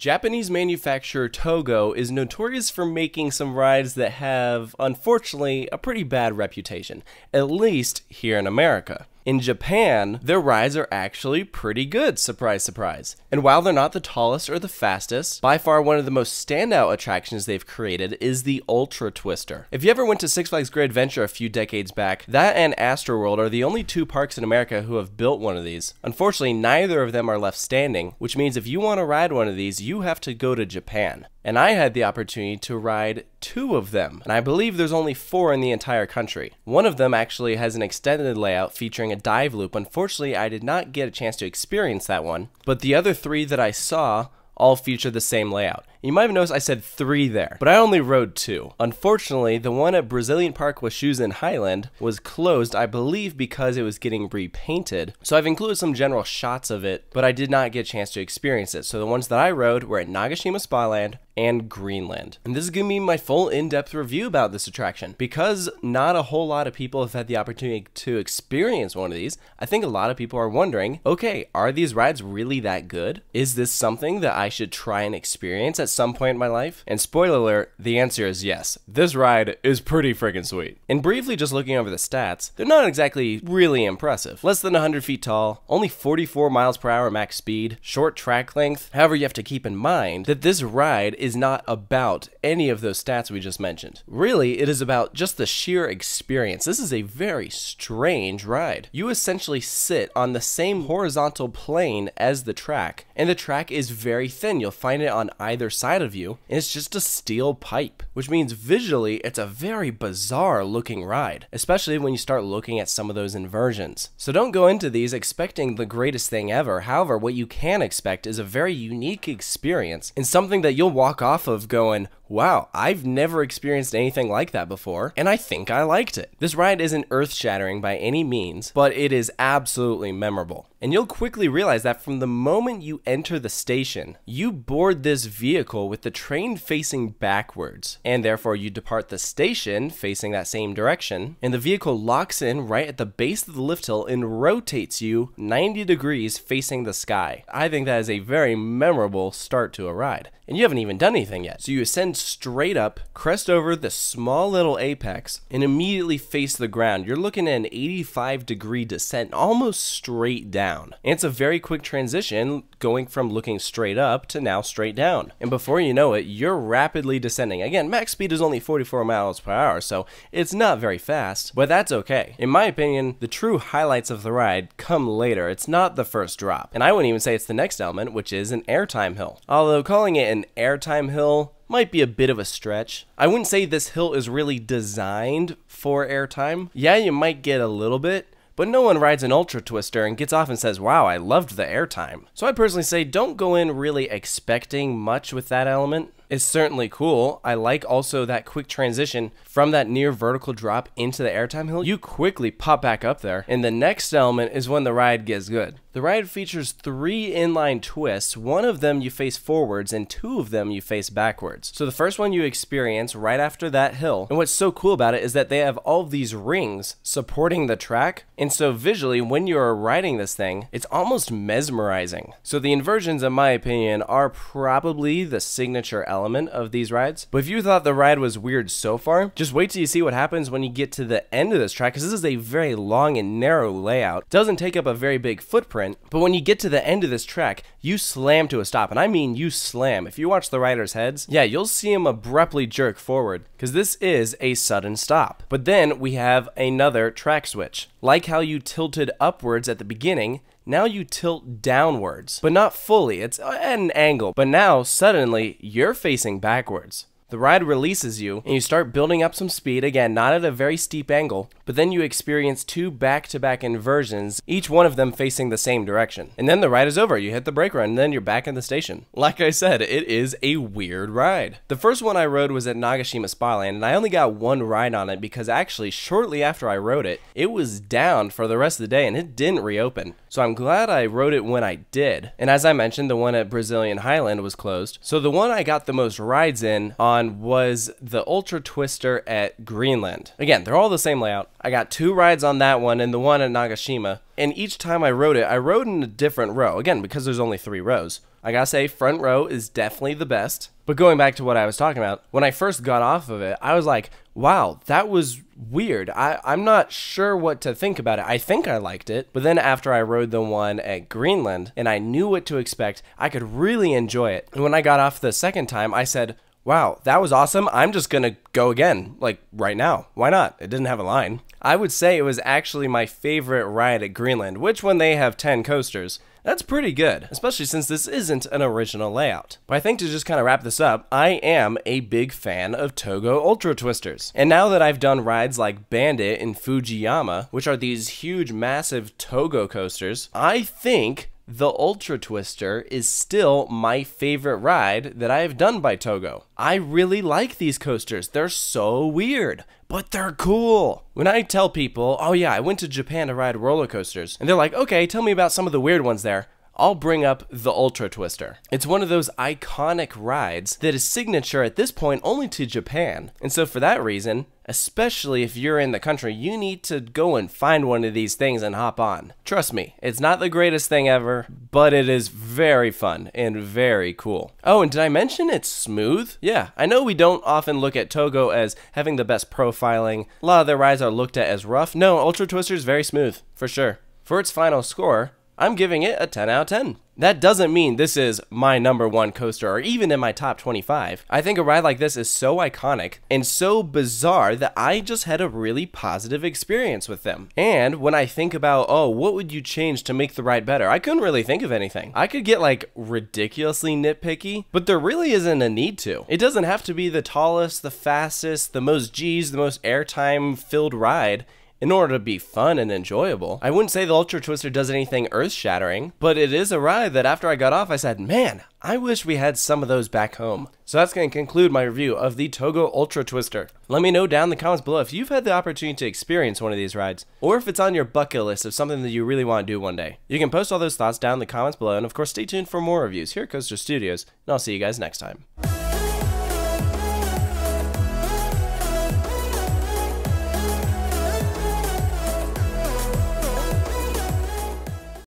Japanese manufacturer Togo is notorious for making some rides that have, unfortunately, a pretty bad reputation, at least here in America. In Japan, their rides are actually pretty good, surprise, surprise. And while they're not the tallest or the fastest, by far one of the most standout attractions they've created is the Ultra Twister. If you ever went to Six Flags Great Adventure a few decades back, that and Astroworld are the only two parks in America who have built one of these. Unfortunately, neither of them are left standing, which means if you want to ride one of these, you have to go to Japan and I had the opportunity to ride two of them, and I believe there's only four in the entire country. One of them actually has an extended layout featuring a dive loop. Unfortunately, I did not get a chance to experience that one, but the other three that I saw all feature the same layout. You might have noticed I said three there, but I only rode two. Unfortunately, the one at Brazilian Park Washuzan Highland was closed, I believe because it was getting repainted. So I've included some general shots of it, but I did not get a chance to experience it. So the ones that I rode were at Nagashima Spa-Land and Greenland. And this is going to be my full in-depth review about this attraction. Because not a whole lot of people have had the opportunity to experience one of these, I think a lot of people are wondering, okay, are these rides really that good? Is this something that I should try and experience at some point in my life? And spoiler alert, the answer is yes. This ride is pretty freaking sweet. And briefly just looking over the stats, they're not exactly really impressive. Less than 100 feet tall, only 44 miles per hour max speed, short track length. However, you have to keep in mind that this ride is not about any of those stats we just mentioned. Really, it is about just the sheer experience. This is a very strange ride. You essentially sit on the same horizontal plane as the track, and the track is very thin. You'll find it on either side of you, and it's just a steel pipe, which means visually it's a very bizarre looking ride, especially when you start looking at some of those inversions. So don't go into these expecting the greatest thing ever. However, what you can expect is a very unique experience and something that you'll walk off of going, wow, I've never experienced anything like that before, and I think I liked it. This ride isn't earth shattering by any means, but it is absolutely memorable. And you'll quickly realize that from the moment you enter the station, you board this vehicle with the train facing backwards, and therefore you depart the station facing that same direction, and the vehicle locks in right at the base of the lift hill and rotates you 90 degrees facing the sky. I think that is a very memorable start to a ride and you haven't even done anything yet. So you ascend straight up, crest over the small little apex, and immediately face the ground. You're looking at an 85 degree descent, almost straight down. And it's a very quick transition going from looking straight up to now straight down. And before you know it, you're rapidly descending. Again, max speed is only 44 miles per hour, so it's not very fast, but that's okay. In my opinion, the true highlights of the ride come later. It's not the first drop. And I wouldn't even say it's the next element, which is an airtime hill. Although calling it an airtime hill might be a bit of a stretch. I wouldn't say this hill is really designed for airtime. Yeah, you might get a little bit, but no one rides an Ultra Twister and gets off and says, wow, I loved the airtime. So I personally say don't go in really expecting much with that element It's certainly cool. I like also that quick transition from that near vertical drop into the airtime hill. You quickly pop back up there. And the next element is when the ride gets good. The ride features three inline twists. One of them you face forwards and two of them you face backwards. So the first one you experience right after that hill. And what's so cool about it is that they have all of these rings supporting the track. And so visually, when you're riding this thing, it's almost mesmerizing. So the inversions, in my opinion, are probably the signature element of these rides. But if you thought the ride was weird so far, just wait till you see what happens when you get to the end of this track, because this is a very long and narrow layout. Doesn't take up a very big footprint, but when you get to the end of this track, you slam to a stop. And I mean you slam. If you watch the riders' heads, yeah, you'll see them abruptly jerk forward, because this is a sudden stop. But then we have another track switch. Like how you tilted upwards at the beginning, now you tilt downwards, but not fully. It's at an angle. But now, suddenly, you're facing backwards. The ride releases you, and you start building up some speed, again, not at a very steep angle, but then you experience two back to back inversions, each one of them facing the same direction. And then the ride is over. You hit the brake run, and then you're back in the station. Like I said, it is a weird ride. The first one I rode was at Nagashima Spa-Land, and I only got one ride on it because actually, shortly after I rode it, it was down for the rest of the day and it didn't reopen. So I'm glad I rode it when I did. And as I mentioned, the one at Brazilian Highland was closed. So the one I got the most rides in on on was the Ultra Twister at Greenland. Again, they're all the same layout. I got two rides on that one and the one at Nagashima. And each time I rode it, I rode in a different row. Again, because there's only three rows. I gotta say, front row is definitely the best. But going back to what I was talking about, when I first got off of it, I was like, wow, that was weird. I, I'm not sure what to think about it. I think I liked it, but then after I rode the one at Greenland and I knew what to expect, I could really enjoy it. And when I got off the second time, I said, wow, that was awesome. I'm just gonna go again, like right now. Why not? It didn't have a line. I would say it was actually my favorite ride at Greenland, which when they have 10 coasters, that's pretty good, especially since this isn't an original layout. But I think to just kind of wrap this up, I am a big fan of Togo Ultra Twisters. And now that I've done rides like Bandit and Fujiyama, which are these huge, massive Togo coasters, I think the Ultra Twister is still my favorite ride that I have done by Togo. I really like these coasters. They're so weird, but they're cool. When I tell people, oh yeah, I went to Japan to ride roller coasters, and they're like, okay, tell me about some of the weird ones there. I'll bring up the Ultra Twister. It's one of those iconic rides that is signature at this point only to Japan. And so, for that reason, especially if you're in the country, you need to go and find one of these things and hop on. Trust me, it's not the greatest thing ever, but it is very fun and very cool. Oh, and did I mention it's smooth? Yeah, I know we don't often look at Togo as having the best profiling. A lot of their rides are looked at as rough. No, Ultra Twister is very smooth, for sure. For its final score, I'm giving it a 10 out of 10. That doesn't mean this is my number one coaster or even in my top 25. I think a ride like this is so iconic and so bizarre that I just had a really positive experience with them. And when I think about, oh, what would you change to make the ride better? I couldn't really think of anything. I could get like ridiculously nitpicky, but there really isn't a need to. It doesn't have to be the tallest, the fastest, the most G's, the most airtime filled ride in order to be fun and enjoyable. I wouldn't say the Ultra Twister does anything earth shattering, but it is a ride that after I got off, I said, man, I wish we had some of those back home. So that's going to conclude my review of the Togo Ultra Twister. Let me know down in the comments below if you've had the opportunity to experience one of these rides, or if it's on your bucket list of something that you really want to do one day. You can post all those thoughts down in the comments below, and of course, stay tuned for more reviews here at Coaster Studios, and I'll see you guys next time.